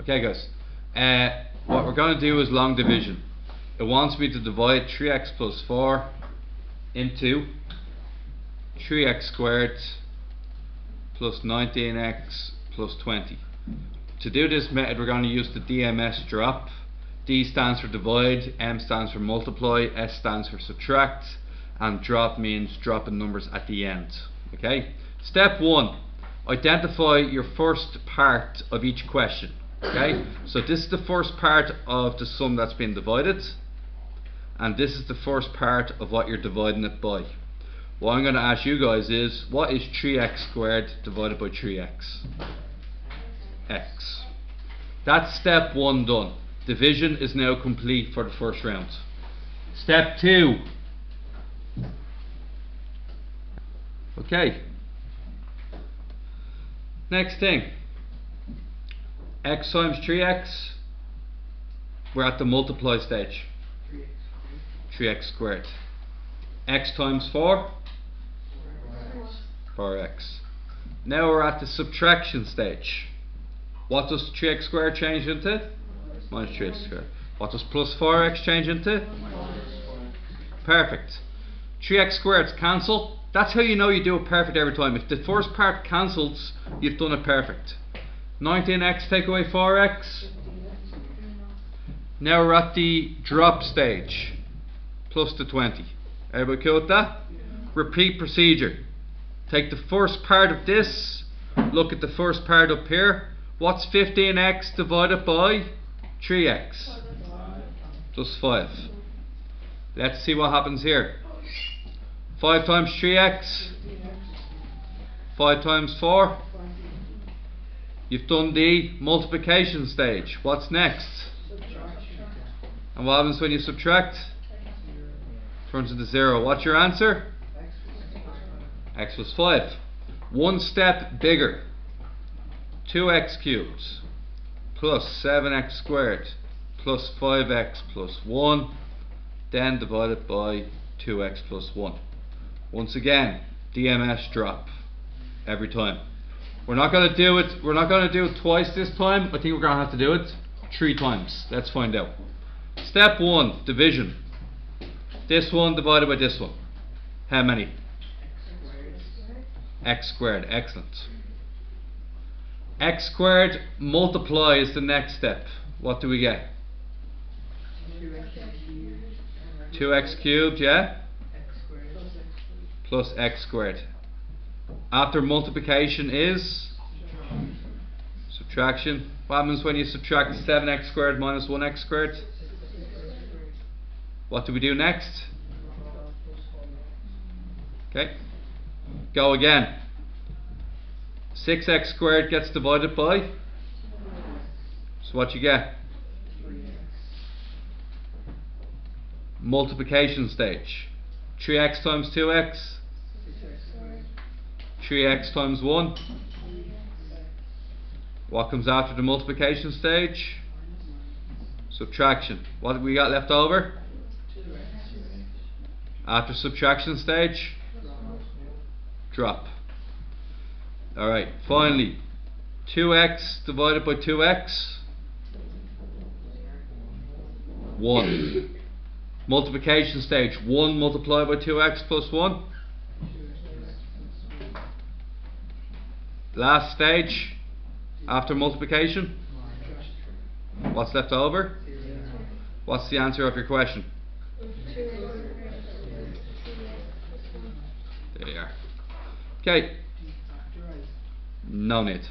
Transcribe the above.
Okay guys, uh, what we're going to do is long division. It wants me to divide 3x plus 4 into 3x squared plus 19x plus 20. To do this method we're going to use the DMS drop. D stands for divide, M stands for multiply, S stands for subtract, and drop means dropping numbers at the end. Okay. Step 1. Identify your first part of each question. Okay, so this is the first part of the sum that's been divided, and this is the first part of what you're dividing it by. What I'm going to ask you guys is, what is 3x squared divided by 3x? x. That's step one done. Division is now complete for the first round. Step two. Okay. Next thing x times 3x, we're at the multiply stage. 3x squared. x times 4, 4x. Now we're at the subtraction stage. What does 3x squared change into? Minus 3x squared. What does plus 4x change into? Perfect. 3x squareds cancel. That's how you know you do it perfect every time. If the first part cancels, you've done it perfect. 19x take away 4x. Now we're at the drop stage. Plus the 20. Everybody cool with that? Repeat procedure. Take the first part of this. Look at the first part up here. What's 15x divided by 3x? Plus 5. Let's see what happens here. 5 times 3x. 5 times 4. You've done the multiplication stage. What's next? And what happens when you subtract? Turns into 0. What's your answer? x was 5. One step bigger. 2x cubed plus 7x squared plus 5x plus 1 then divided by 2x plus 1. Once again, DMS drop every time. We're not going to do it. We're not to do it twice this time. I think we're going to have to do it three times. Let's find out. Step one, division. This one divided by this one. How many? X squared. x Excellent. X squared multiply is the next step. What do we get? 2x cubed, yeah? Plus x squared after multiplication is subtraction. What happens when you subtract 7x squared minus 1x squared? What do we do next? Okay. Go again. 6x squared gets divided by? So what you get? Multiplication stage. 3x times 2x 3x times 1. What comes after the multiplication stage? Subtraction. What have we got left over? After subtraction stage? Drop. Alright, finally, 2x divided by 2x? 1. Multiplication stage, 1 multiplied by 2x plus 1? Last stage after multiplication. What's left over? What's the answer of your question? There you are. Okay. No need.